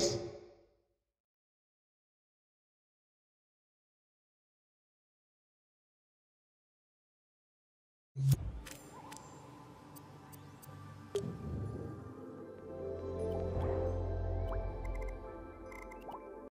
です。